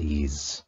seas